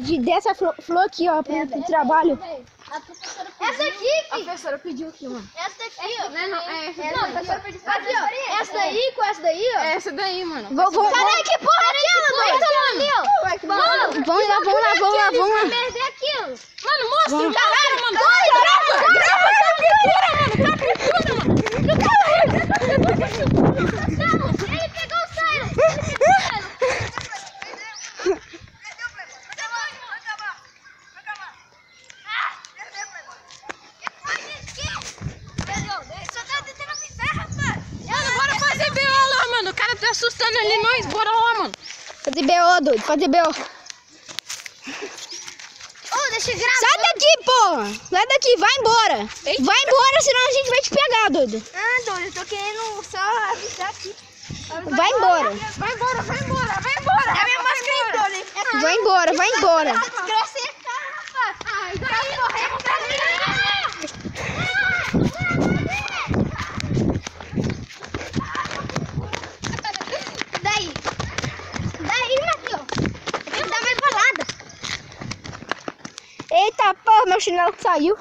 De dessa flor, flor aqui, ó, pro, pro trabalho. A professora Essa aqui, A professora pediu aqui, mano. Essa daqui, ó. Não, não, é essa Não, daí. a professora pediu. Aqui, ó. Essa daí com essa daí, ó. É essa daí, mano. Vamos, vamos. Caralho, que porra é aquela, mano? Que Mano, Vamos lá, vamos lá, vamos lá, vamos. Mano, mostra, Vamos. caralho, mano. Grava, grava, Ele pegou o Silas. Mano, bora fazer BO lá, mano. O cara tá assustando ali nós. Bora lá, mano. Fazer B.O., doido, fazer B.O. Ô, deixa eu gravar. Sai daqui, porra! Sai daqui, vai embora! Vai embora, senão a gente vai te pegar, doido. Ah, doido, eu tô querendo só avisar aqui. Vai embora. Vai embora, vai embora, vai embora. É a minha máscara? Vai embora, vai embora. Eita, porra, meu chinelo saiu.